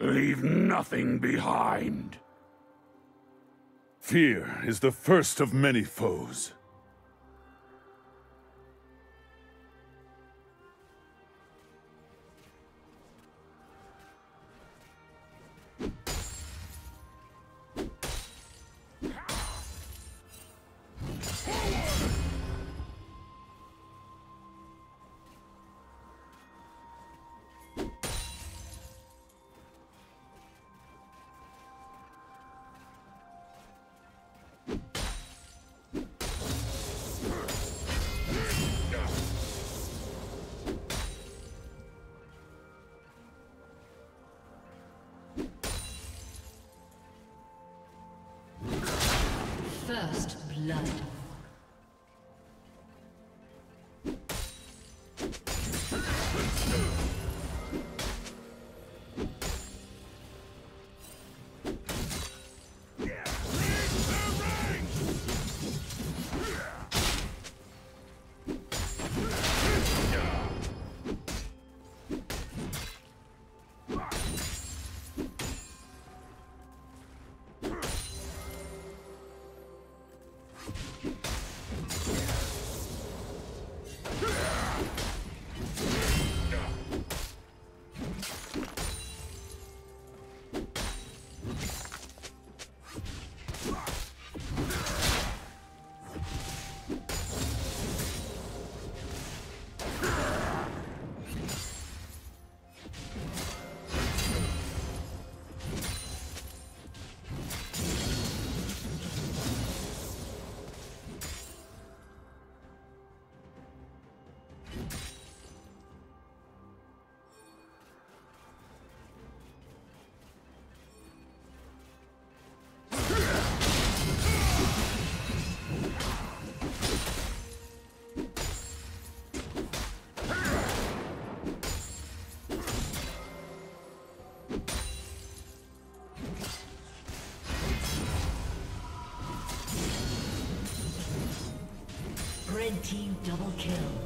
Leave nothing behind. Fear is the first of many foes. First blood. Team double kill.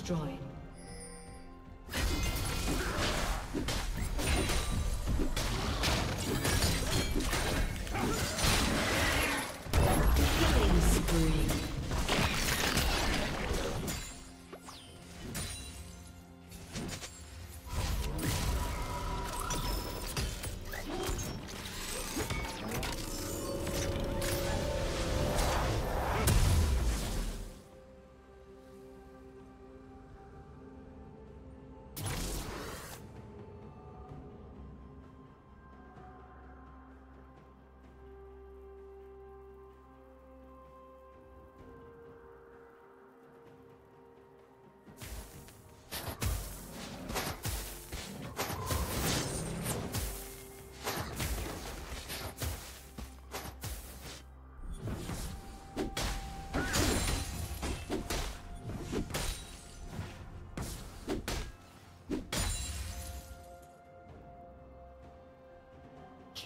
Destroyed.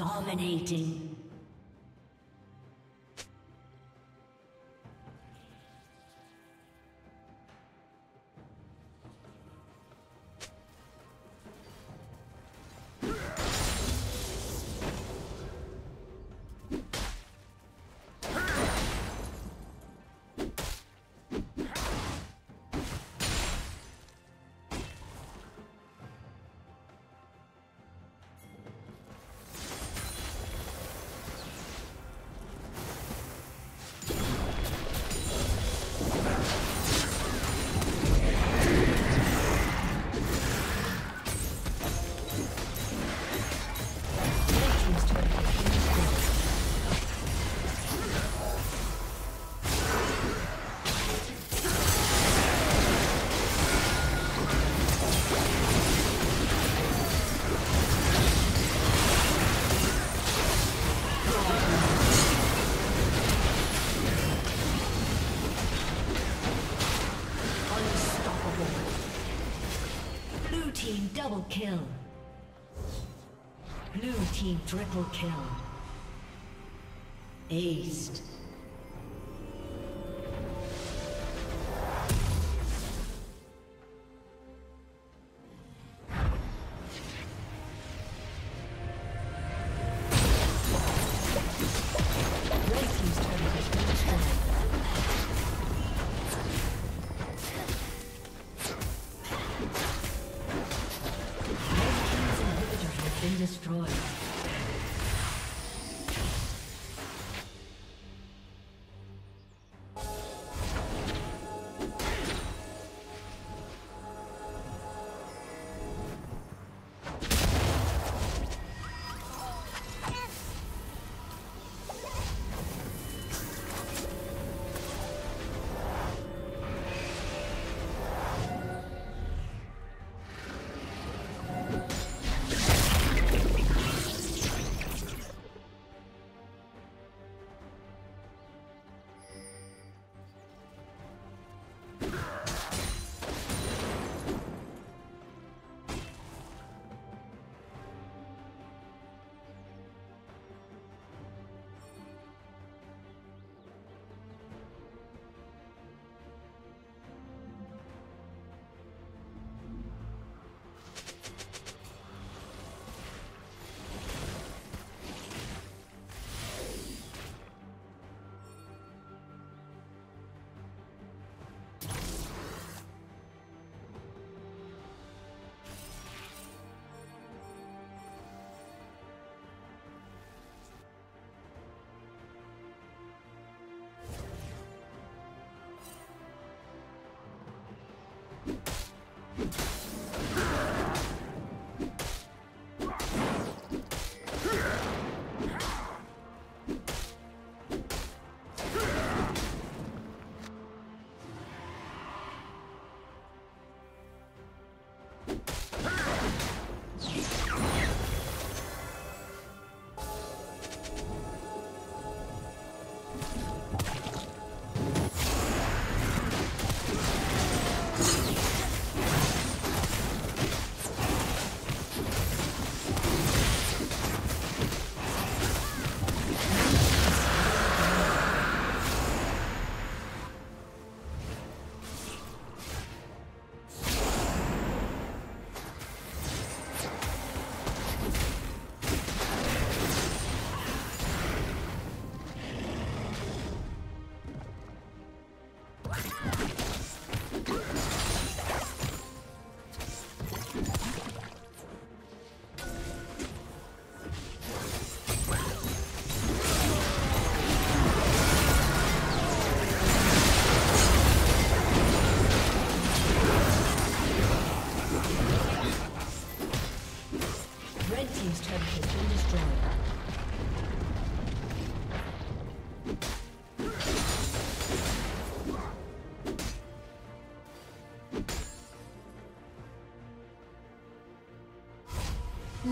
Dominating. Triple kill. Aced.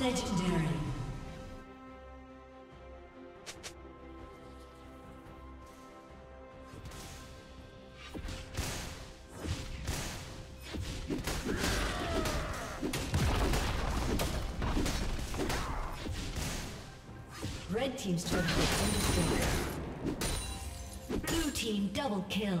Legendary. Red Team's turret has destroyed. Blue Team double kill.